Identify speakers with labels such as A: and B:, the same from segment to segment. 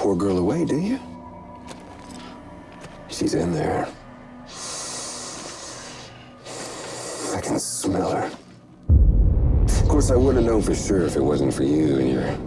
A: poor girl away, do you? She's in there. I can smell her. Of course, I wouldn't know for sure if it wasn't for you and your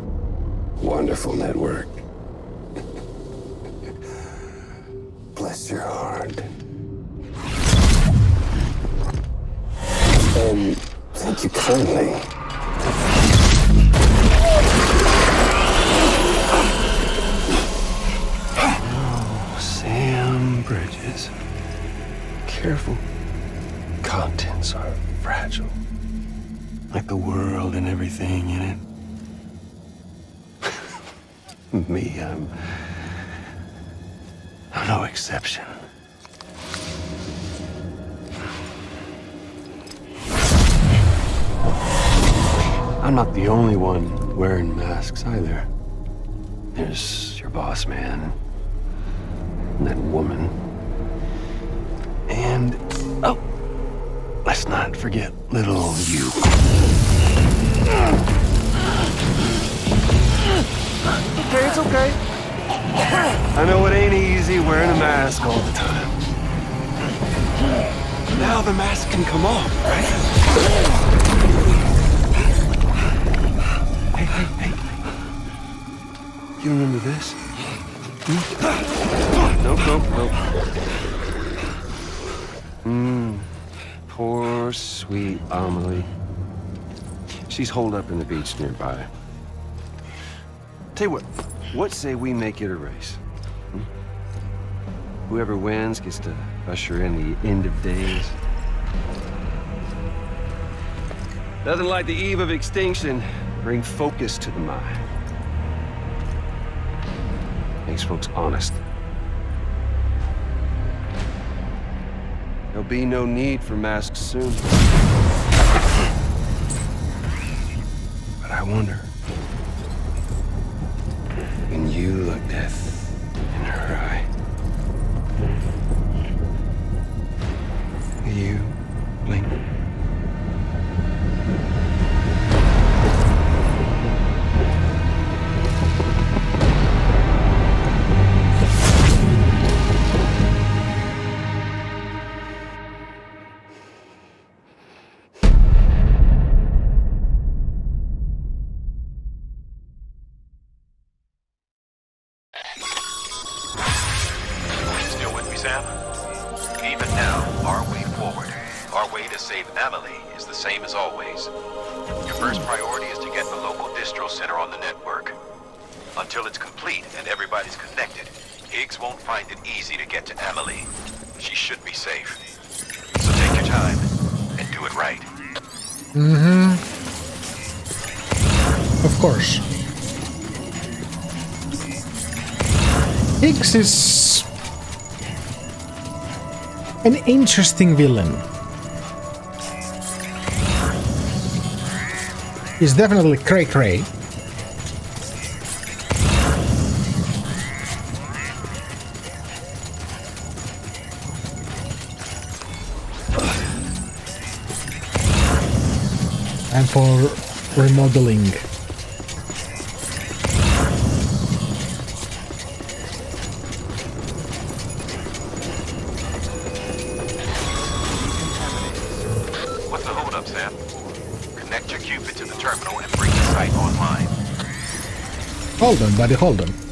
B: come off, right? Hey, hey, hey. You remember this? Hmm? Nope, nope, nope. Hmm. Poor, sweet Amelie. She's holed up in the beach nearby. Tell you what, what say we make it a race? Hmm? Whoever wins gets to usher in the end of days. Nothing like the eve of extinction. Bring focus to the mind. Makes folks honest. There'll be no need for masks soon. But I wonder. When you look death
C: course. Higgs is an interesting villain. He's definitely cray cray. And for remodeling. Hold on, buddy, hold on.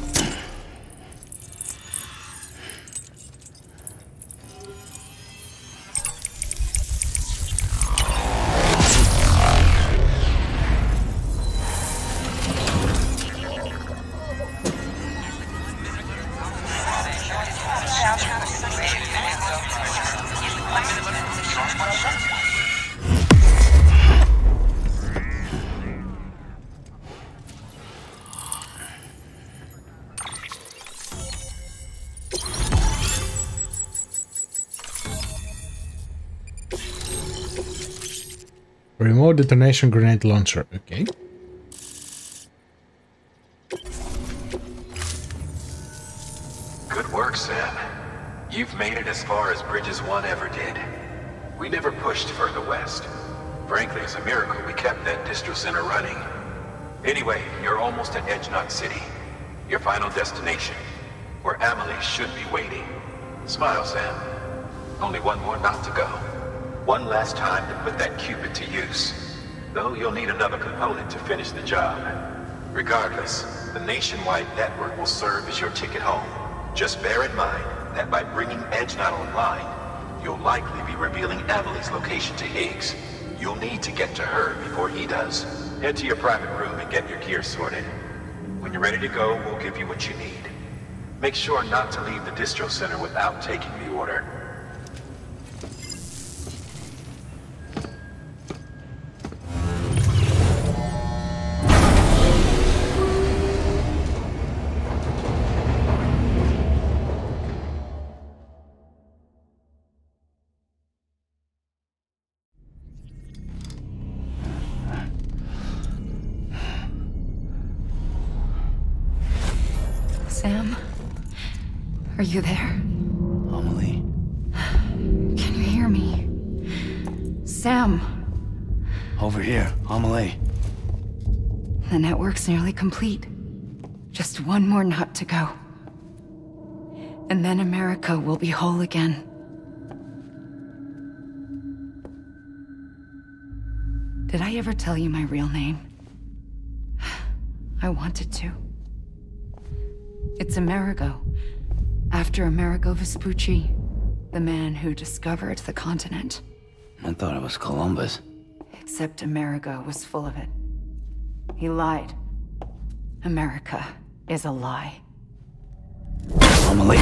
C: Detonation grenade launcher. Okay.
D: Good work, Sam. You've made it as far as Bridges 1 ever did. We never pushed further west. Frankly, it's a miracle we kept that distro center running. Anyway, you're almost at Edge City. Your final destination, where Amelie should be waiting. Smile, Sam. Only one more knot to go. One last time to put that Q-pid to use. Though you'll need another component to finish the job. Regardless, the nationwide network will serve as your ticket home. Just bear in mind that by bringing Edge Knot online, you'll likely be revealing Amelie's location to Higgs. You'll need to get to her before he does. Head to your private room and get your gear sorted. When you're ready to go, we'll give you what you need. Make sure not to leave the distro center without taking the order.
E: Network's nearly complete. Just one more knot to go. And then America will be whole again. Did I ever tell you my real name? I wanted to. It's Amerigo. After Amerigo Vespucci, the man who discovered the continent.
F: I thought it was Columbus.
E: Except Amerigo was full of it. He lied. America is a lie.
F: Amelie.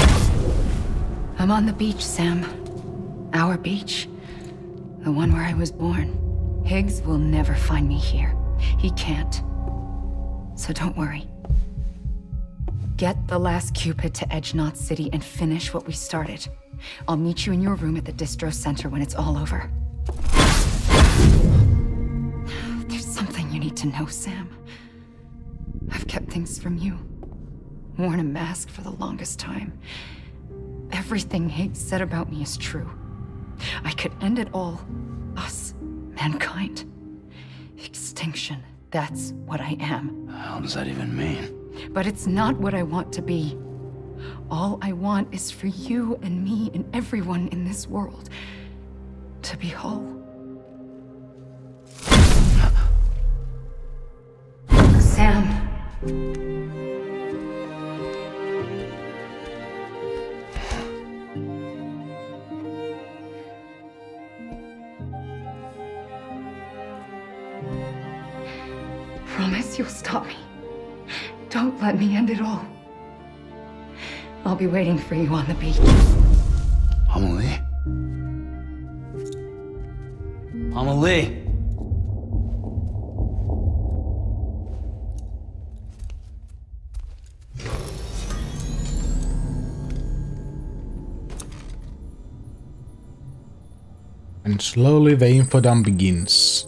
E: I'm on the beach, Sam. Our beach. The one where I was born. Higgs will never find me here. He can't. So don't worry. Get the last Q-pid to Edge Knot City and finish what we started. I'll meet you in your room at the distro center when it's all over. There's something you need to know, Sam. I've kept things from you. Worn a mask for the longest time. Everything Higgs said about me is true. I could end it all. Us, mankind. Extinction. That's what I am.
F: The hell does that even mean?
E: But it's not what I want to be. All I want is for you and me and everyone in this world to be whole. Promise you'll stop me. Don't let me end it all. I'll be waiting for you on the beach.
F: Amelie? Amelie!
C: And slowly the infodump begins.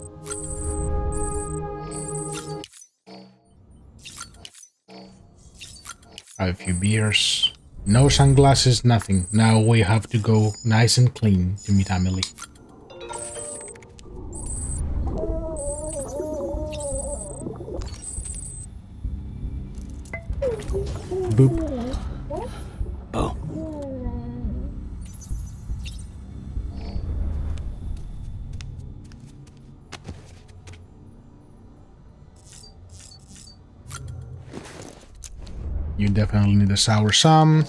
C: A few beers. No sunglasses, nothing. Now we have to go nice and clean to meet Amelie. Boop. Definitely need a sour some.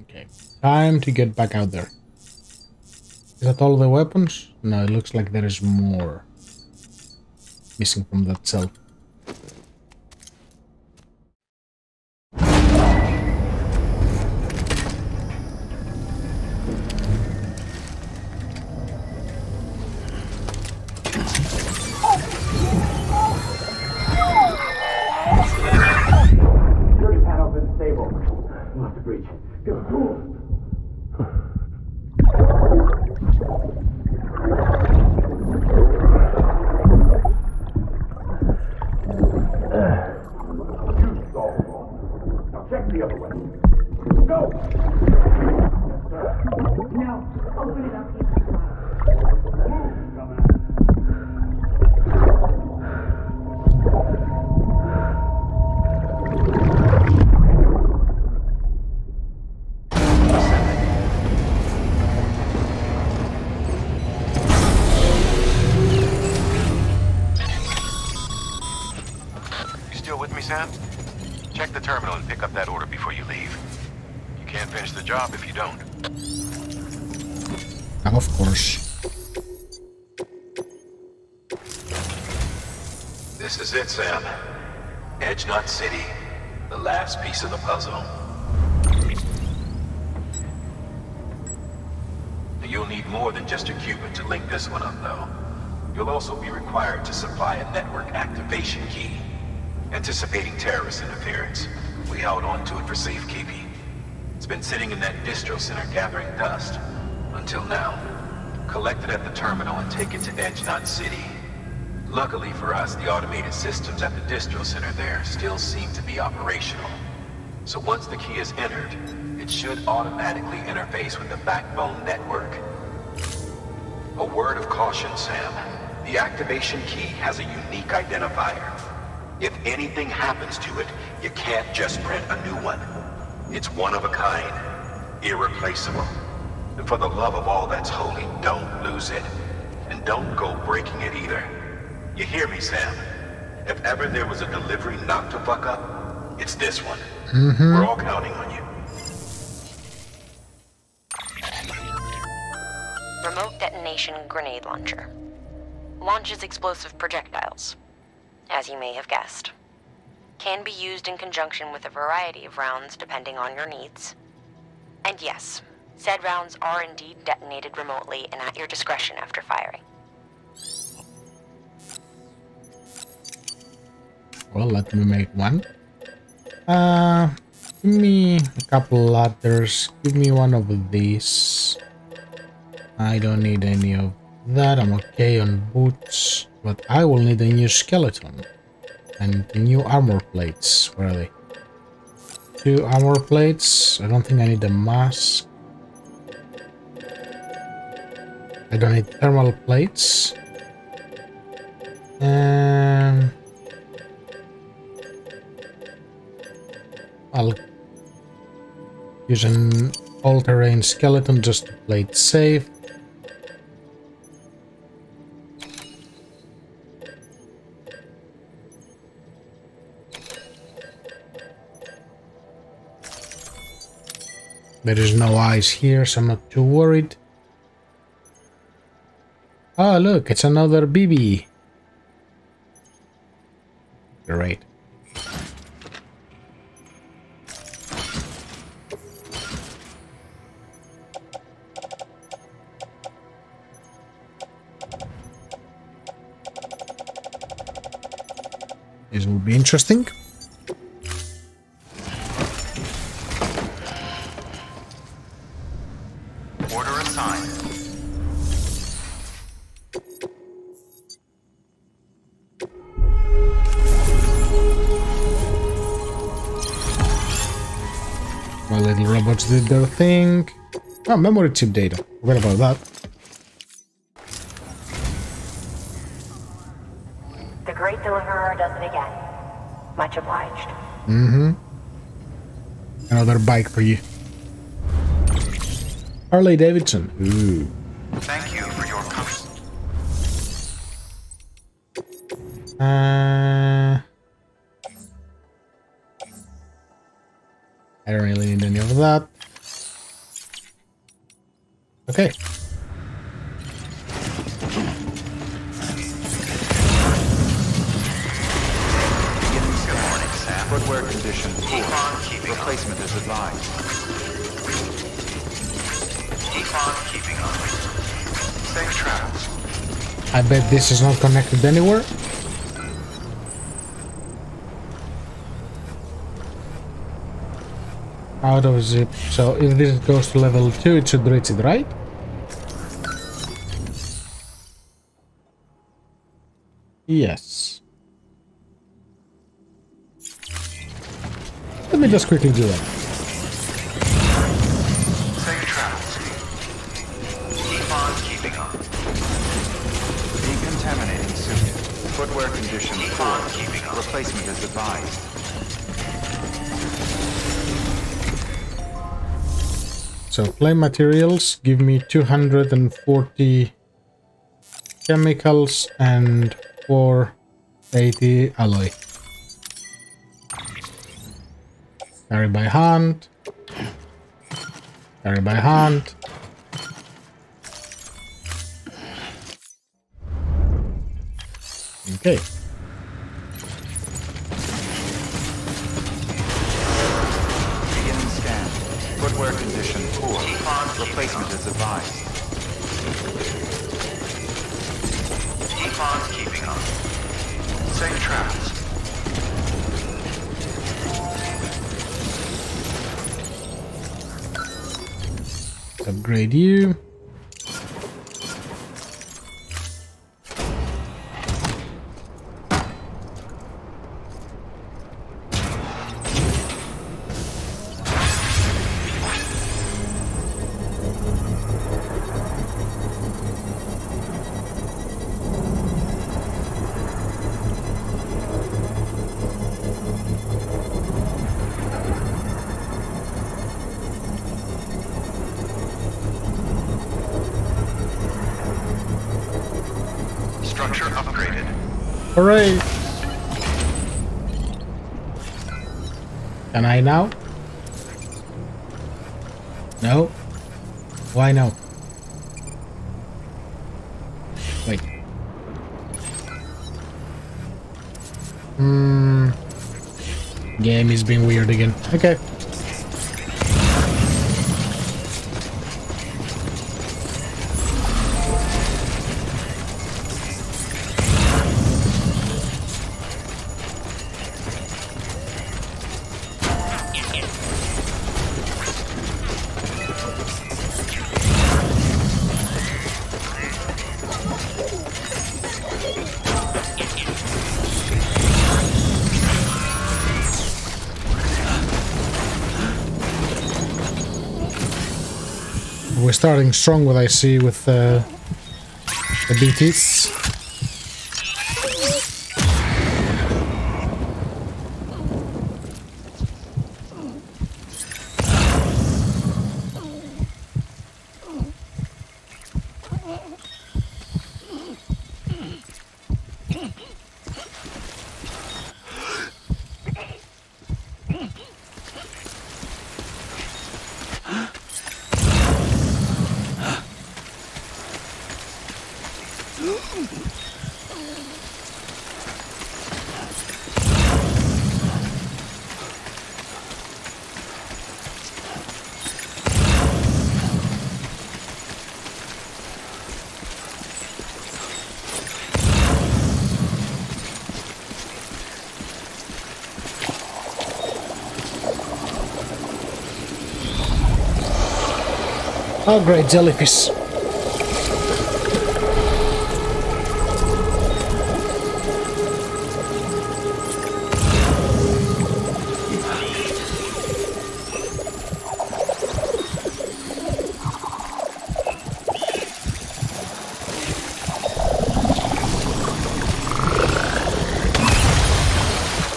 C: Okay, time to get back out there. Is that all the weapons? No, it looks like there is more missing from that cell.
D: This is it, Sam. Edge Knot City. The last piece of the puzzle. You'll need more than just a Q-pid to link this one up, though. You'll also be required to supply a network activation key. Anticipating terrorist interference, we held on to it for safekeeping. It's been sitting in that distro center gathering dust. Until now. Collect it at the terminal and take it to Edge Knot City. Luckily for us, the automated systems at the distro center there still seem to be operational. So once the key is entered, it should automatically interface with the backbone network. A word of caution, Sam. The activation key has a unique identifier. If anything happens to it, you can't just print a new one. It's one of a kind, irreplaceable. And for the love of all that's holy, don't lose it. And don't go breaking it either. You hear me, Sam? If ever there was a delivery not to fuck up, it's this one. Mm-hmm. We're all counting on you.
G: Remote detonation grenade launcher. Launches explosive projectiles. As you may have guessed. Can be used in conjunction with a variety of rounds depending on your needs. And yes, said rounds are indeed detonated remotely and at your discretion after firing.
C: Well, let me make one. Uh, give me a couple ladders. Give me one of these. I don't need any of that. I'm okay on boots. But I will need a new skeleton. And new armor plates. Where are they? Two armor plates. I don't think I need a mask. I don't need thermal plates. And I'll use an all-terrain skeleton just to play it safe. There is no ice here, so I'm not too worried. Oh, look, it's another BB. Great. Be interesting.
H: Order assigned.
C: My little robots did their thing. Oh, memory chip data. Forgot about that. Mm-hmm. Another bike for you. Harley Davidson. Ooh.
H: Thank you for your com-
C: Uh, I don't really need any of that. Okay.
H: Condition poor. Replacement is advised. Keep on keeping on. Safe travels.
C: I bet this is not connected anywhere. Out of zip. So if this goes to level 2, it should reach it, right? Yes. Let me just quickly do that.
H: Safe travels. Keep on keeping on. Decontaminating suit. Footwear condition poor. keeping on. Replacement is advised.
C: So flame materials give me 240 chemicals and 480 alloy. Carry by hand. Carry by hand. Okay.
H: Beginning scan. Footwear condition poor. Replacement is advised. Keep on keeping on. Safe travels.
C: Upgrade you. Hooray! Can I now? No? Why no? Wait. Hmm. Game is being weird again. Okay. Starting strong, what I see with uh, the BTs. Oh, great jellyfish.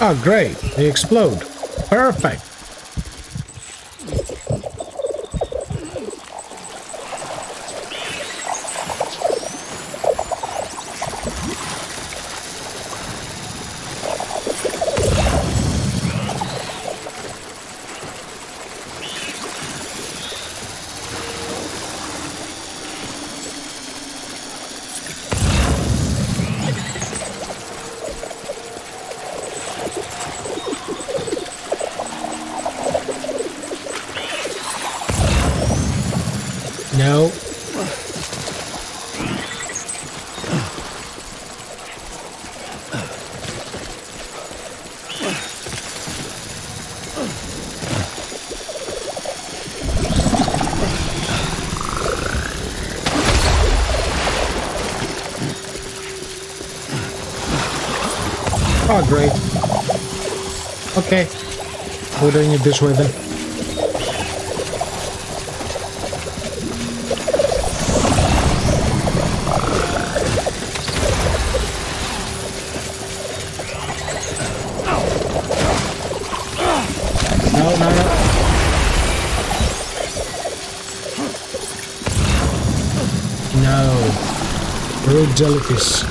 C: Ah, oh, great. They explode. Perfect. Oh, great. Okay. We're doing it this way then. Jellyfish.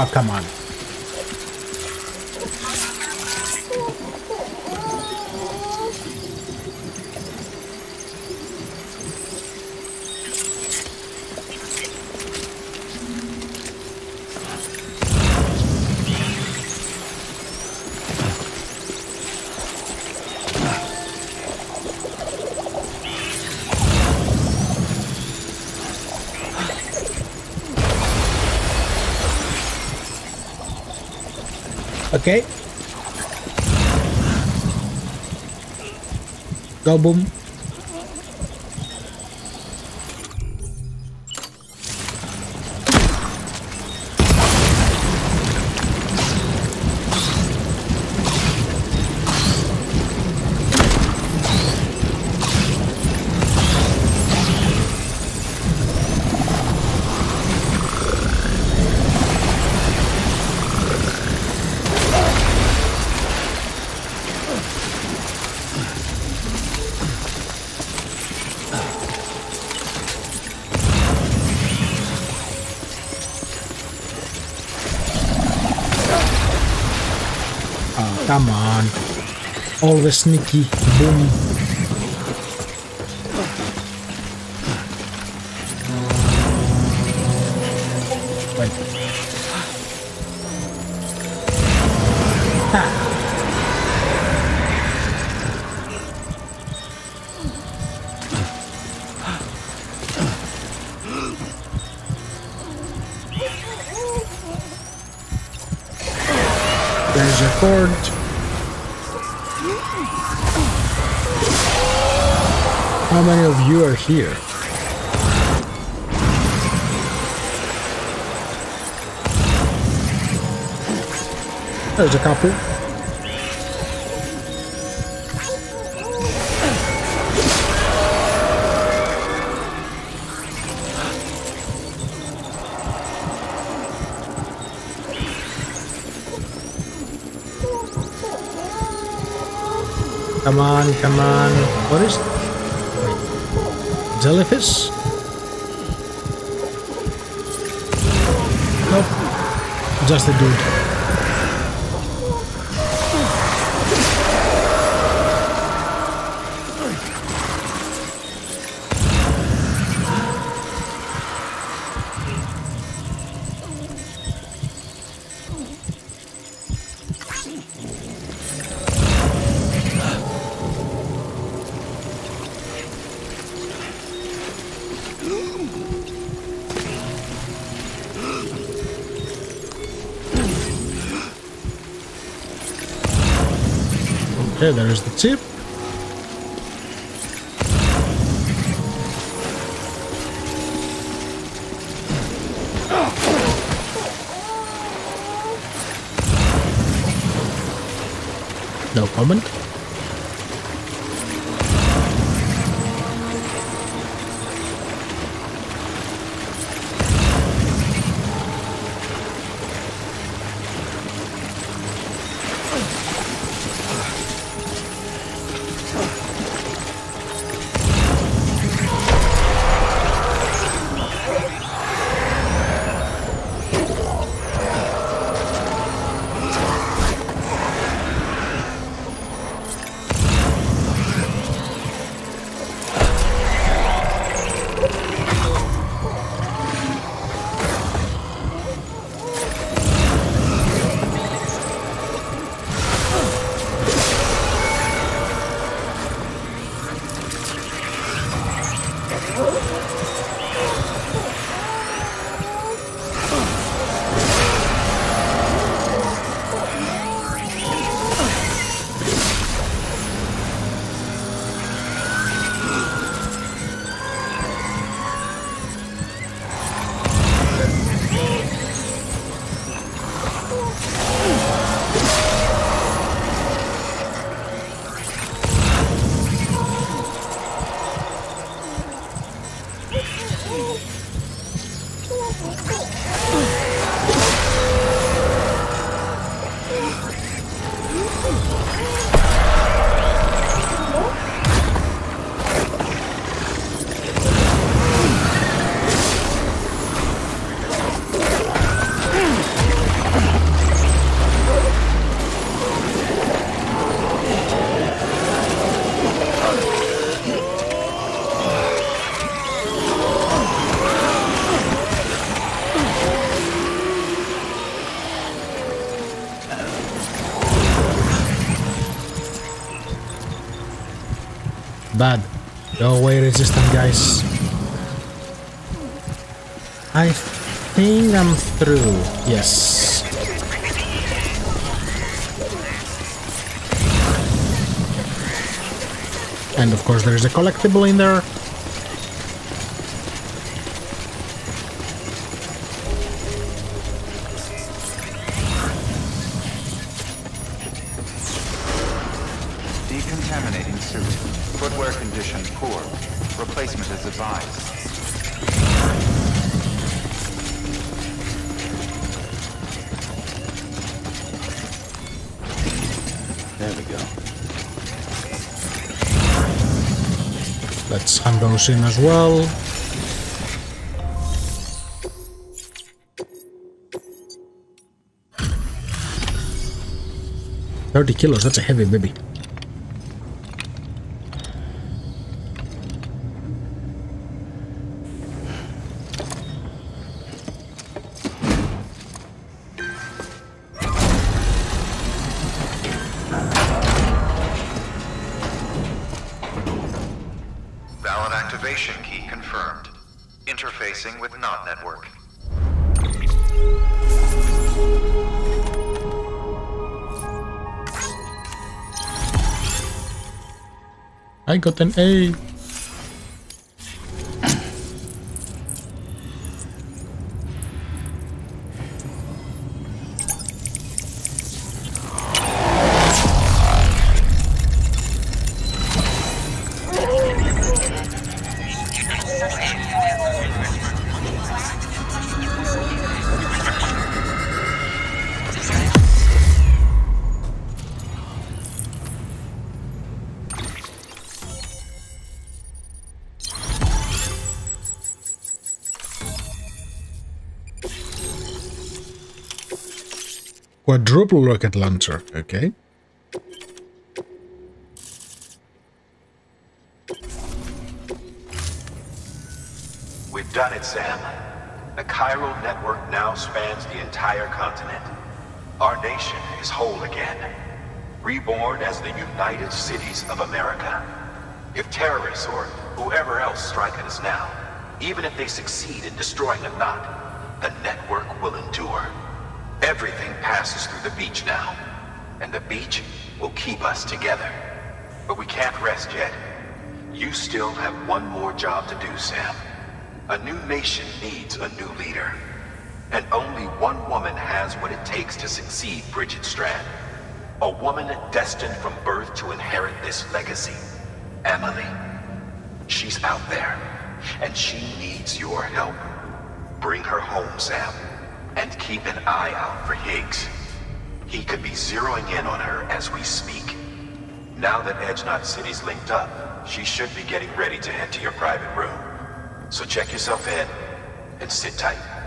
C: Oh, come on. Okay. Go boom. Come on. Always sneaky. Boom. There's a couple. Come on, come on. What is Jellyfish? Nope. Just a dude. Okay, there's the tip. No comment. Guys. I think I'm through. Yes. And of course there's a collectible in there. Those as well. Thirty kilos, that's a heavy baby.
H: NOT network.
C: I got an A. Quadruple rocket launcher, okay.
D: We've done it, Sam. The chiral network now spans the entire continent. Our nation is whole again. Reborn as the United Cities of America. If terrorists or whoever else strike at us now, even if they succeed in destroying the knot, the network will endure. Everything passes through the beach now. And the beach will keep us together. But we can't rest yet. You still have one more job to do, Sam. A new nation needs a new leader. And only one woman has what it takes to succeed Bridget Strand. A woman destined from birth to inherit this legacy. Amelie. She's out there, and she needs your help. Bring her home, Sam, and keep an eye out for Higgs. He could be zeroing in on her as we speak. Now that Edge Knot City's linked up, she should be getting ready to head to your private room. So check yourself in, and sit tight.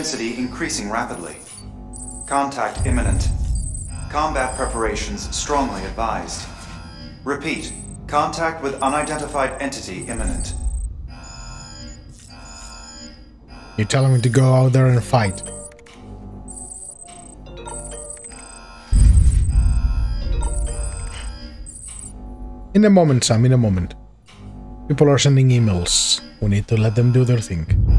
I: Chiral density increasing rapidly. Contact imminent. Combat preparations strongly advised. Repeat. Contact with unidentified entity imminent.
C: You're telling me to go out there and fight. In a moment, Sam, in a moment. People are sending emails. We need to let them do their thing.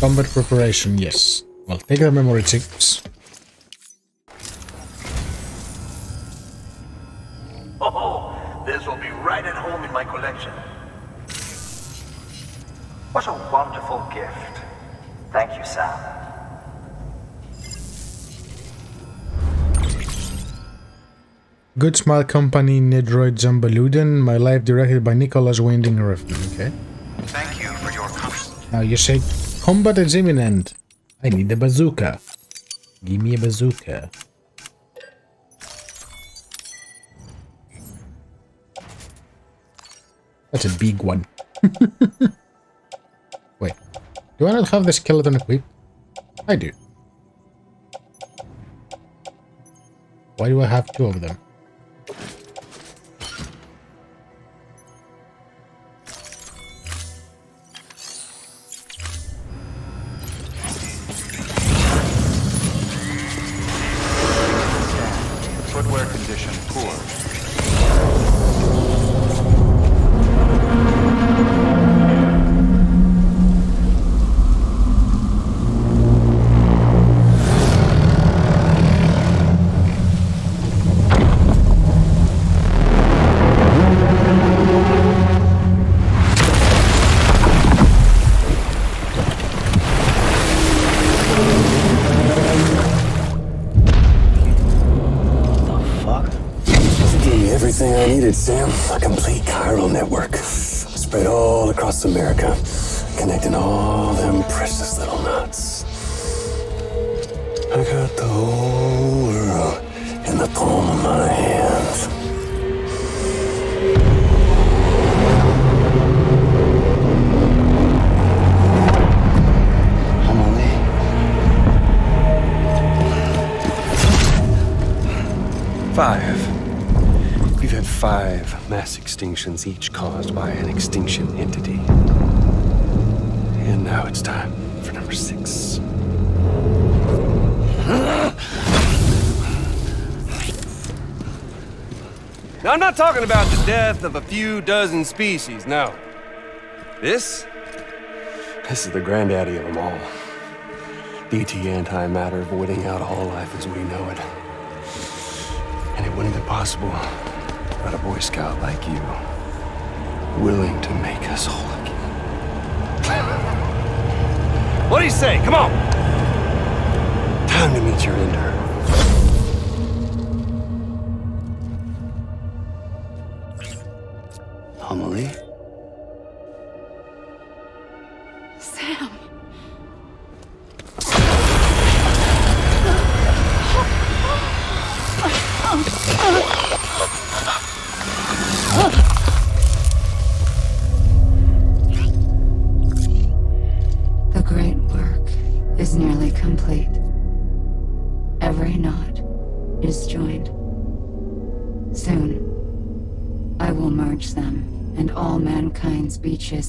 I: Combat preparation,
C: yes. Well, take the memory chips.
D: Oh, this will be right at home in my collection. What a wonderful gift. Thank you, Sam.
C: Good Smile Company, Nendoroid Zambaluden, My Life directed by Nicolas Winding Refn. Okay.
I: Thank you for your contribution.
C: Now you say combat is imminent. I need a bazooka. Give me a bazooka. That's a big one. Wait, do I not have the skeleton equipped? I do. Why do I have two of them?
J: Spread all across America. Connecting all them precious little knots. I got the whole world in the palm of my hand.
A: Five. Had five mass extinctions, each caused by an extinction entity. And now it's time for number six. Now, I'm not talking about the death of a few dozen species, no. This? This is the granddaddy of them all. DT antimatter voiding out all life as we know it. And it wouldn't be possible without a Boy Scout like you, willing to make us whole again. what do you say? Come on! Time to meet your ender.
F: Amelie?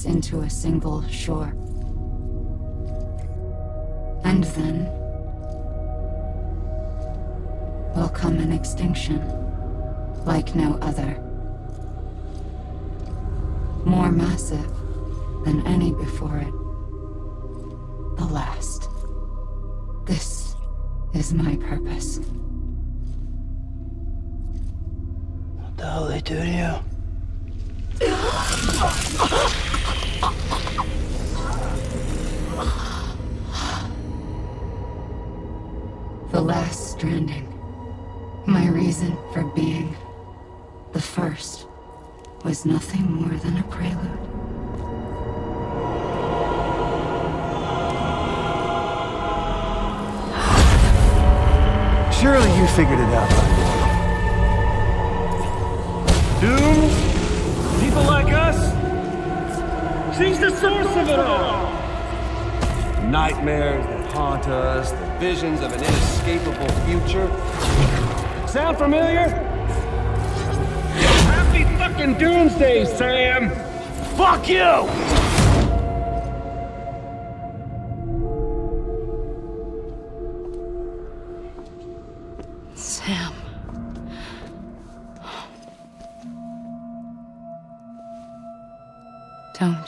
E: Mankind's beaches into a single shore. And then will come an extinction like no other. More massive than any before it. The last. This is my purpose.
F: What the hell they do to you?
E: The last stranding. My reason for being. The first was nothing more than a prelude.
A: Surely you figured it out by now.
B: Dooms? People like us? She's the source of it all!
A: Nightmares that haunt us, the visions of an inescapable future.
B: Sound familiar? Happy fucking doomsday, Sam! Fuck you!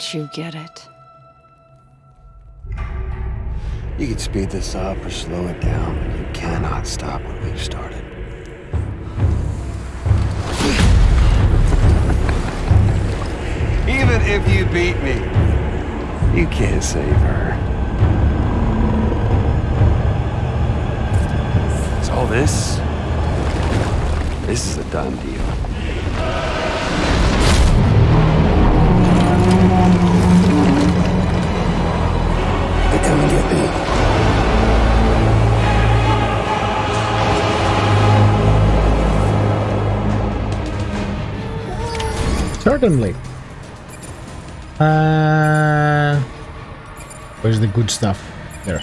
E: Don't you get it?
A: You can speed this up or slow it down, but you cannot stop what we've started. Even if you beat me, you can't save her. It's all this, this is a done deal.
J: Come and get me.
C: Certainly. Uh, where's the good stuff? There.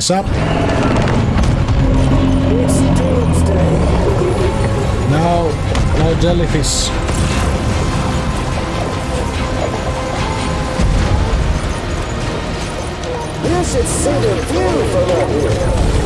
C: this up. No, no jellyfish.
K: You should see the view from up here.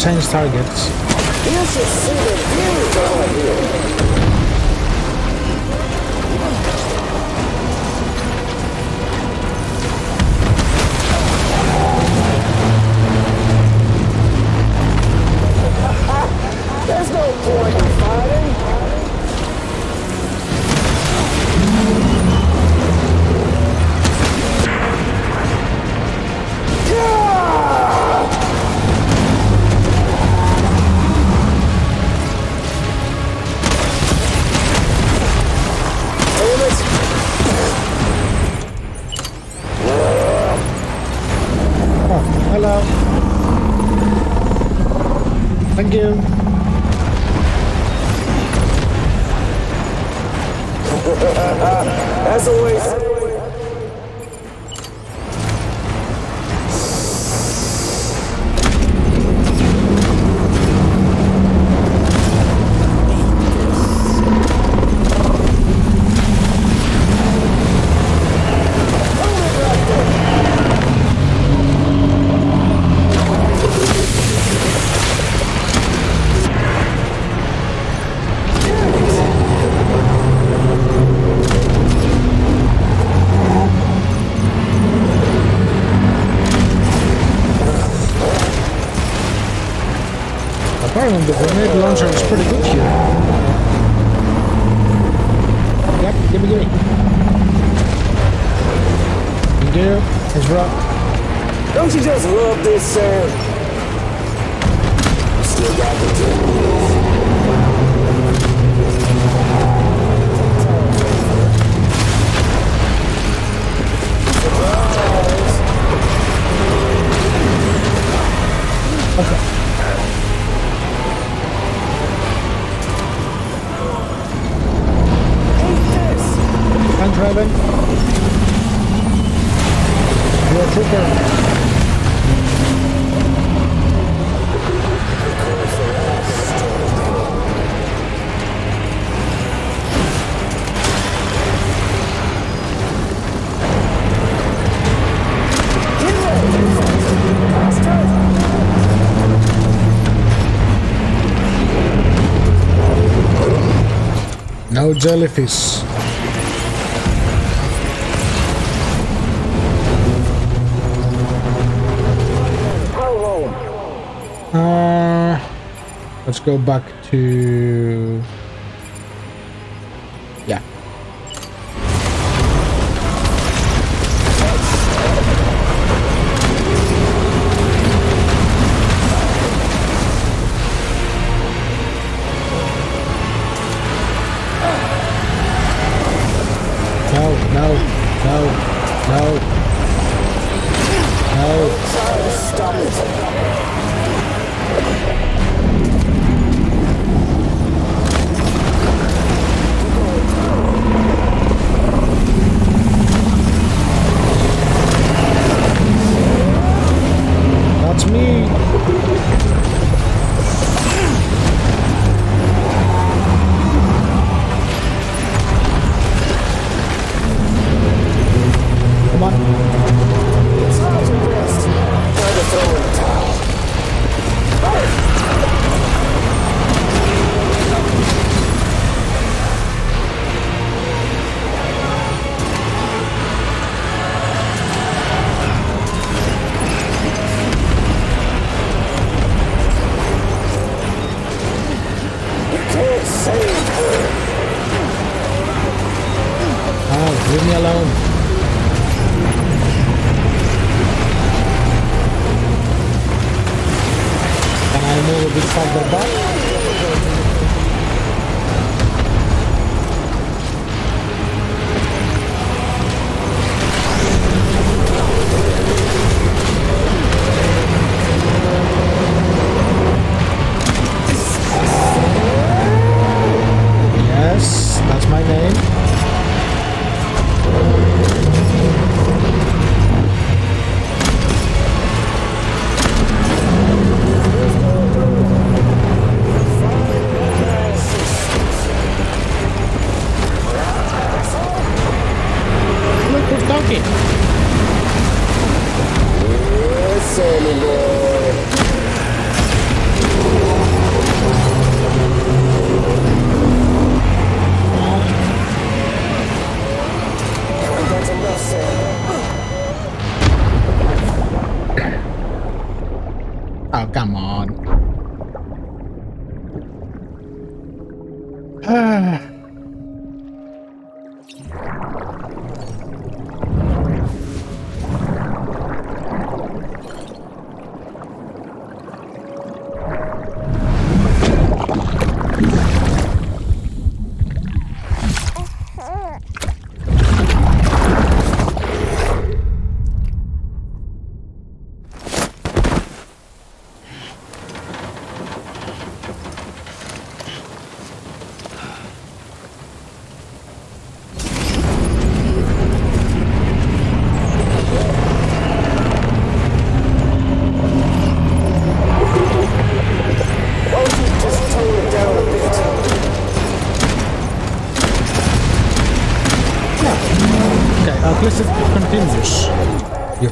C: change targets. Jellyfish. Uh, let's go back to...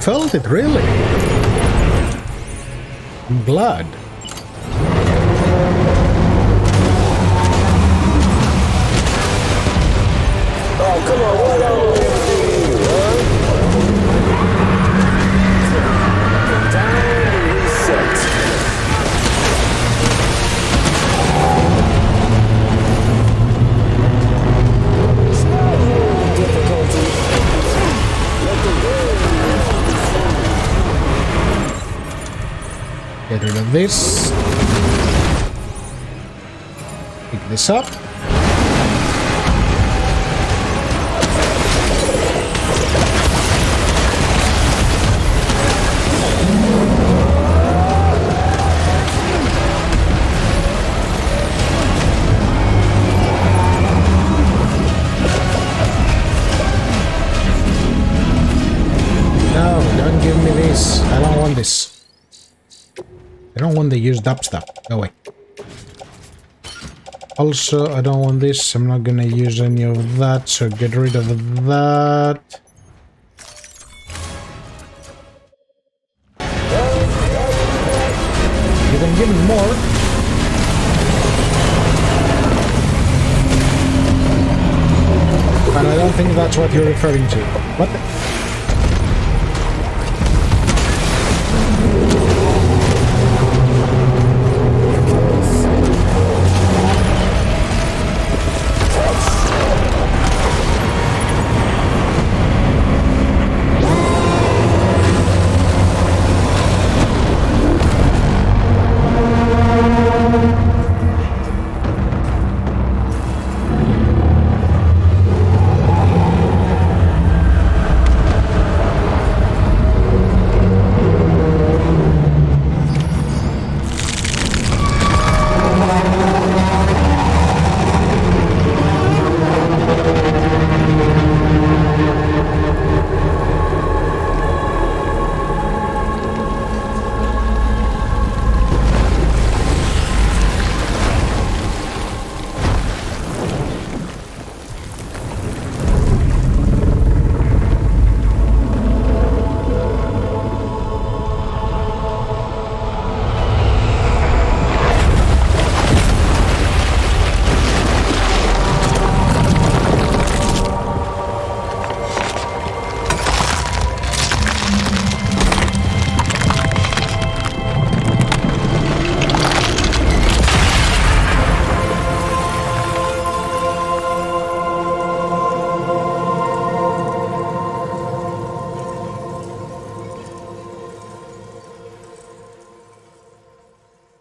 C: felt it, really? Blood. This up. No, don't give me this. I don't want this. I don't want the used up stuff. Go away. Also, I don't want this. I'm not gonna use any of that, so get rid of that. You can give me more. I don't think that's what you're referring to. What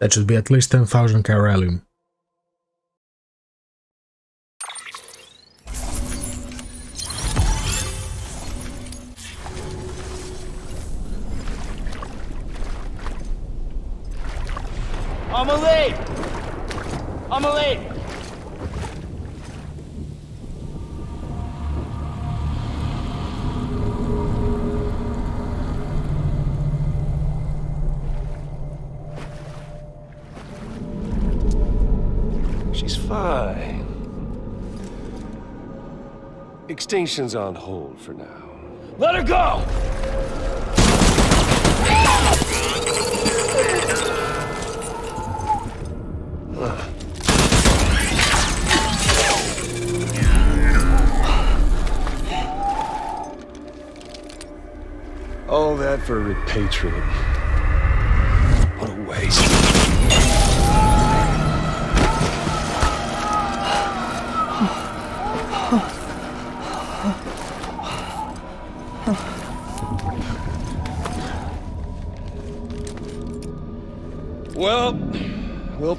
C: That should be at least 10,000 chiralium.
B: Amelie! Amelie!
D: She's Extinction's on hold for now.
B: Let her go!
D: All that for repatriate.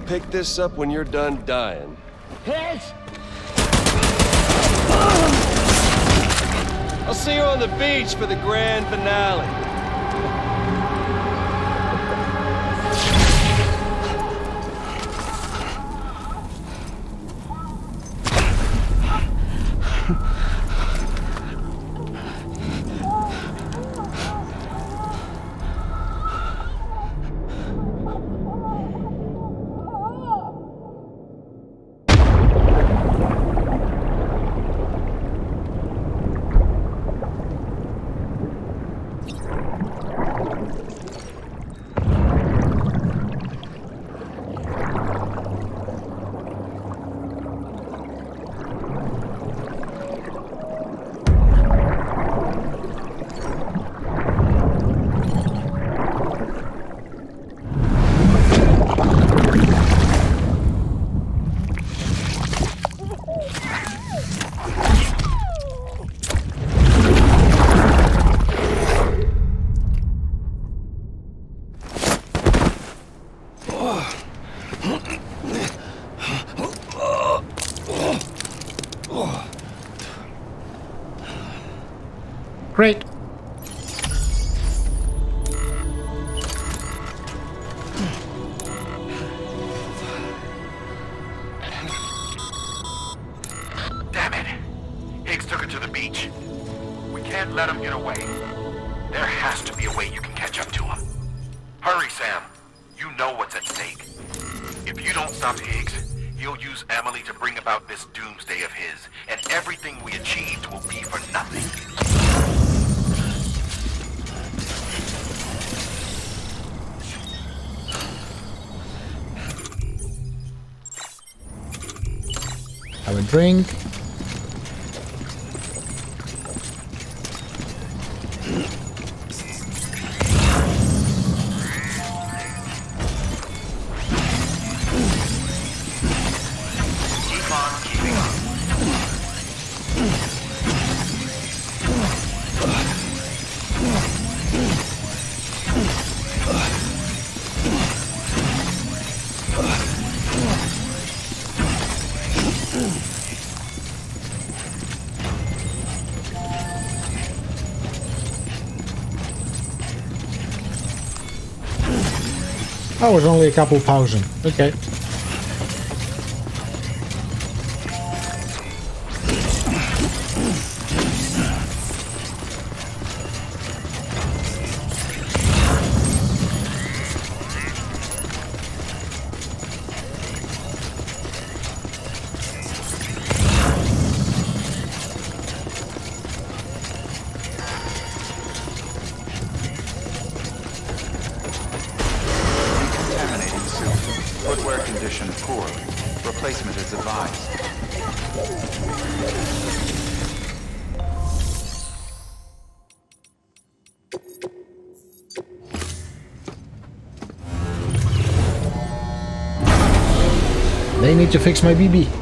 D: Pick this up when you're done dying.
B: Hit!
D: I'll see you on the beach for the grand finale.
H: That was only a couple thousand. Okay. fix my BB.